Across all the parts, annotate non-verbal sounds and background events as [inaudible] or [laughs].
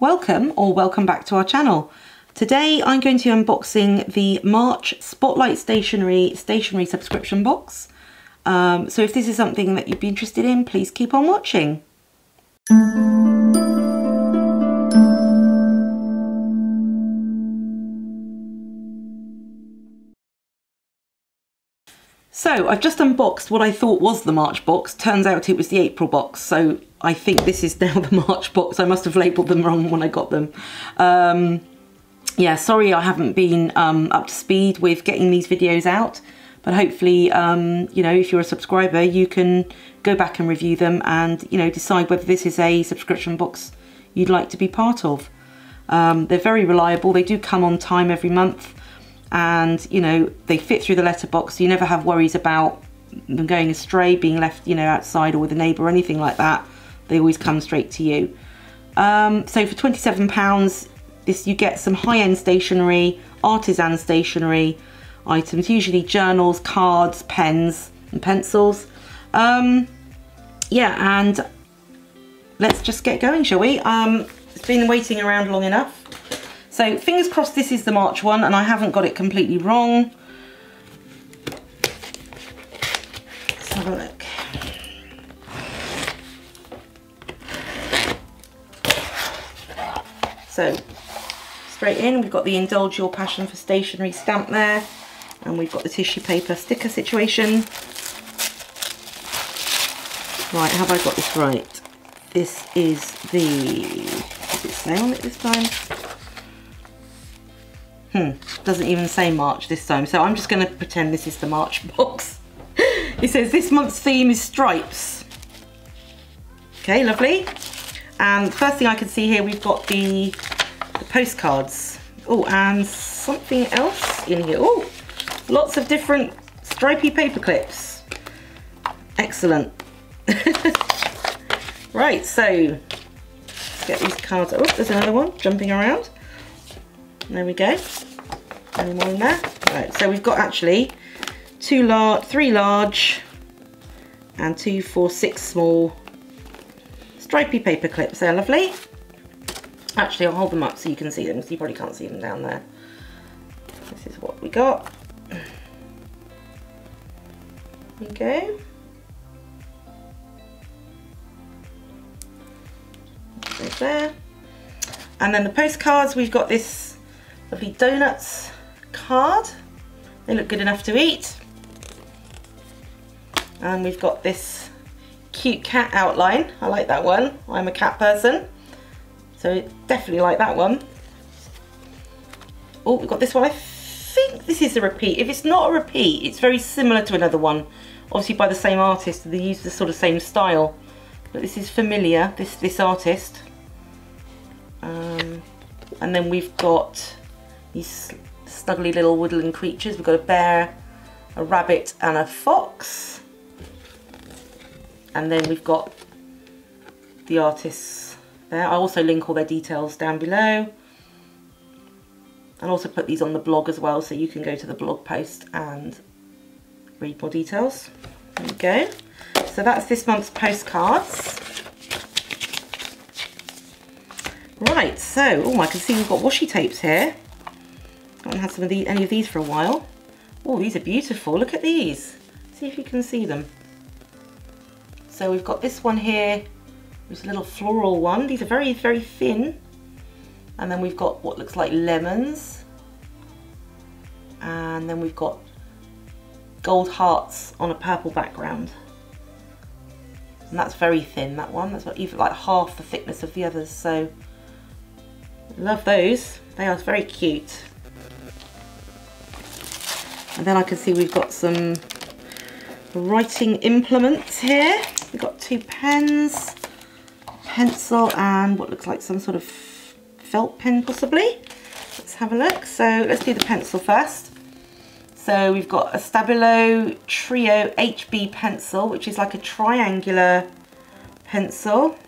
Welcome or welcome back to our channel. Today I'm going to be unboxing the March Spotlight Stationery Stationery subscription box. Um, so if this is something that you'd be interested in, please keep on watching. So I've just unboxed what I thought was the March box. Turns out it was the April box. So I think this is [laughs] now the March box. I must have labelled them wrong when I got them. Um, yeah, sorry I haven't been um, up to speed with getting these videos out. But hopefully, um, you know, if you're a subscriber, you can go back and review them and, you know, decide whether this is a subscription box you'd like to be part of. Um, they're very reliable. They do come on time every month and you know they fit through the letterbox so you never have worries about them going astray being left you know outside or with a neighbour or anything like that. They always come straight to you. Um, so for 27 pounds this you get some high-end stationery artisan stationery items usually journals cards pens and pencils. Um, yeah and let's just get going shall we? Um, it's been waiting around long enough so fingers crossed this is the March one and I haven't got it completely wrong. Let's have a look. So straight in we've got the Indulge Your Passion for Stationery stamp there and we've got the tissue paper sticker situation. Right, have I got this right? This is the, does it say on it this time? Hmm, doesn't even say March this time, so I'm just going to pretend this is the March [laughs] box. it says this month's theme is stripes. Okay, lovely. And first thing I can see here, we've got the, the postcards. Oh, and something else in here. Oh, lots of different stripy paper clips. Excellent. [laughs] right, so let's get these cards. Oh, there's another one jumping around. There we go. Any more in there? Right, so we've got actually two large, three large, and two, four, six small stripy paper clips. They're lovely. Actually, I'll hold them up so you can see them, because you probably can't see them down there. This is what we got. There we go. there. And then the postcards, we've got this lovely donuts card. They look good enough to eat. And we've got this cute cat outline. I like that one. I'm a cat person. So definitely like that one. Oh, we've got this one. I think this is a repeat. If it's not a repeat, it's very similar to another one. Obviously by the same artist. They use the sort of same style. But this is familiar, this, this artist. Um, and then we've got these snuggly little woodland creatures. We've got a bear, a rabbit and a fox. And then we've got the artists there. I also link all their details down below. And also put these on the blog as well so you can go to the blog post and read more details. There we go. So that's this month's postcards. Right, so, oh, I can see we've got washi tapes here. I haven't had some of the, any of these for a while. Oh, these are beautiful. Look at these. See if you can see them. So we've got this one here, There's a little floral one. These are very, very thin. And then we've got what looks like lemons. And then we've got gold hearts on a purple background. And that's very thin, that one. That's even like half the thickness of the others. So love those. They are very cute. And then I can see we've got some writing implements here. We've got two pens, pencil and what looks like some sort of felt pen possibly. Let's have a look. So let's do the pencil first. So we've got a Stabilo Trio HB pencil, which is like a triangular pencil.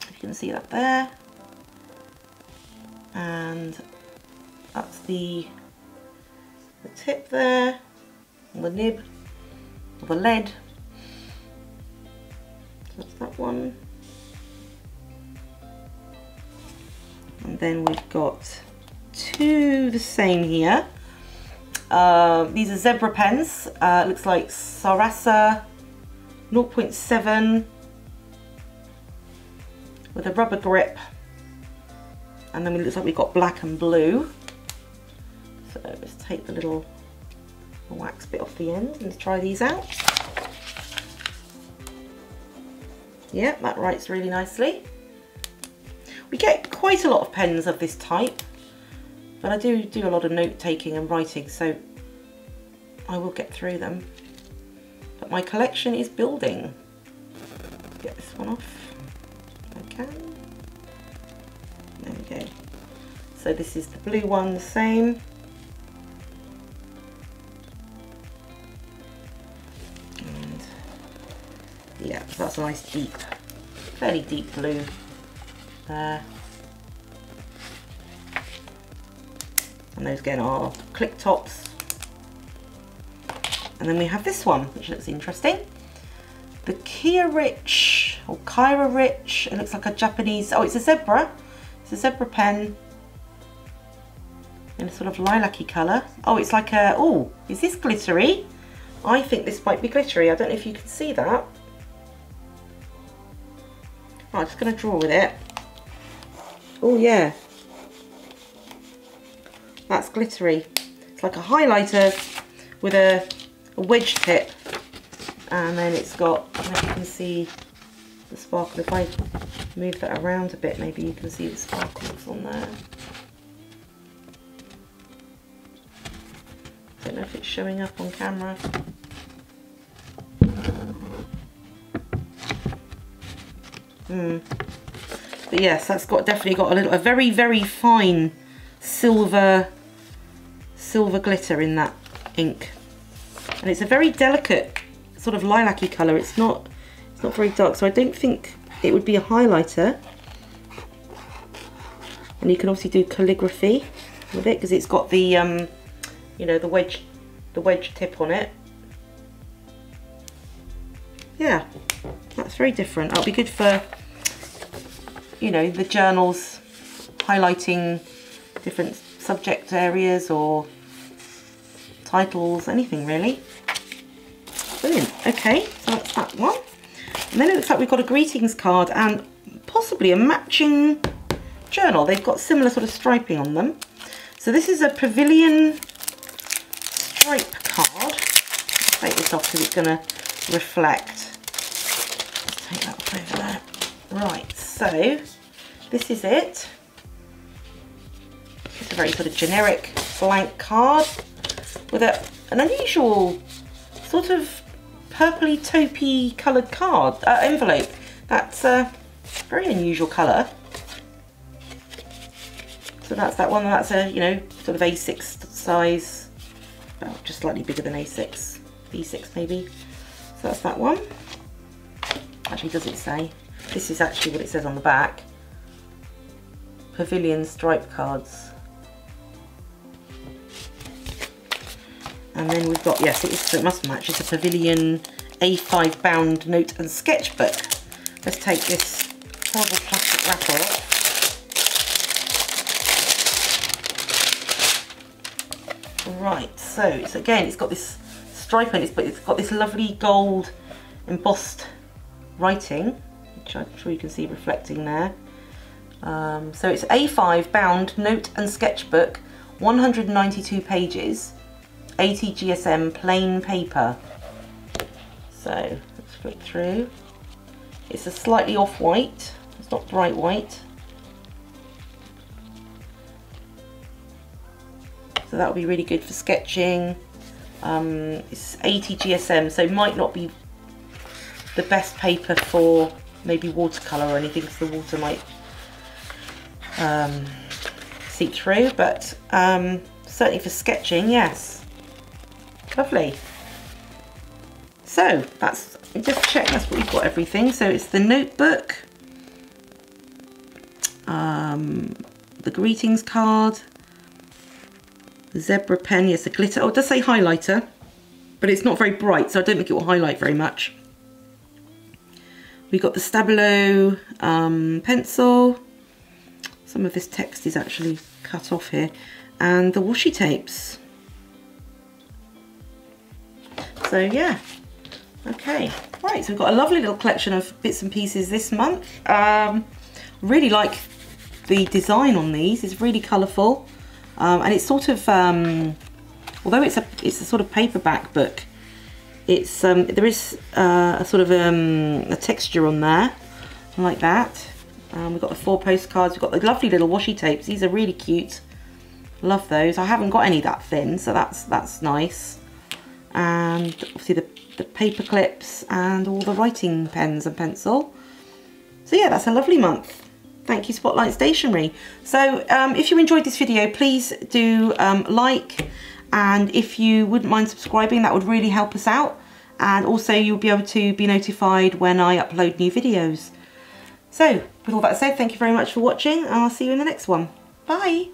If you can see that there. And that's the the tip there, the nib, the lead. that's that one. And then we've got two the same here. Uh, these are zebra pens. Uh, looks like Sarasa 0.7 with a rubber grip. And then it looks like we've got black and blue. So let's take the little wax bit off the end and try these out. Yeah, that writes really nicely. We get quite a lot of pens of this type, but I do do a lot of note taking and writing, so I will get through them. But my collection is building. Get this one off can. There we go. So this is the blue one, the same. Yeah, so that's a nice deep, fairly deep blue there. And those again are click tops. And then we have this one, which looks interesting. The Kia Rich, or Kyra Rich, it looks like a Japanese, oh it's a zebra. It's a zebra pen in a sort of lilac-y colour. Oh, it's like a, oh, is this glittery? I think this might be glittery. I don't know if you can see that. I'm just going to draw with it. Oh yeah. That's glittery. It's like a highlighter with a, a wedge tip. And then it's got, you can see the sparkle. If I move that around a bit, maybe you can see the sparkles on there. I don't know if it's showing up on camera. Hmm. But yes, that's got definitely got a little, a very, very fine silver, silver glitter in that ink. And it's a very delicate sort of lilac-y colour. It's not, it's not very dark, so I don't think it would be a highlighter. And you can obviously do calligraphy with it because it's got the, um, you know, the wedge, the wedge tip on it. Yeah, that's very different. That'll be good for you know, the journals highlighting different subject areas or titles, anything really. Brilliant. Okay, so that's that one. And then it looks like we've got a greetings card and possibly a matching journal. They've got similar sort of striping on them. So this is a Pavilion stripe card. Take this off because it's going to reflect. Let's take that off over there. Right, so this is it. It's a very sort of generic blank card with a, an unusual sort of purpley taupey coloured card, uh, envelope. That's a very unusual colour. So that's that one, that's a, you know, sort of A6 size, well, just slightly bigger than A6, B6 maybe. So that's that one. Actually, does it say? This is actually what it says on the back. Pavilion stripe cards. And then we've got, yes, it, is, it must match. It's a Pavilion A5 bound note and sketchbook. Let's take this horrible plastic wrapper off. Right, so it's again, it's got this stripe on it, but it's got this lovely gold embossed writing which I'm sure you can see reflecting there. Um, so it's A5 bound note and sketchbook, 192 pages, 80 GSM plain paper. So let's flip through. It's a slightly off-white, it's not bright white. So that will be really good for sketching. Um, it's 80 GSM, so might not be the best paper for maybe watercolour or anything because the water might um, seep through but um, certainly for sketching yes. Lovely. So that's just check that's what we've got everything. So it's the notebook um, the greetings card the zebra pen yes the glitter. Oh it does say highlighter but it's not very bright so I don't think it will highlight very much We've got the Stabilo um, pencil, Some of this text is actually cut off here. And the washi tapes. So yeah, okay. Right, so we've got a lovely little collection of bits and pieces this month. Um, really like the design on these, it's really colourful. Um, and it's sort of, um, although it's a, it's a sort of paperback book, it's um, there is uh, a sort of um, a texture on there, like that. Um, we've got the four postcards, we've got the lovely little washi tapes. These are really cute. Love those. I haven't got any that thin, so that's that's nice. And obviously the, the paper clips and all the writing pens and pencil. So yeah, that's a lovely month. Thank you Spotlight Stationery. So um, if you enjoyed this video, please do um, like and if you wouldn't mind subscribing, that would really help us out. And also you'll be able to be notified when I upload new videos. So with all that said, thank you very much for watching and I'll see you in the next one. Bye.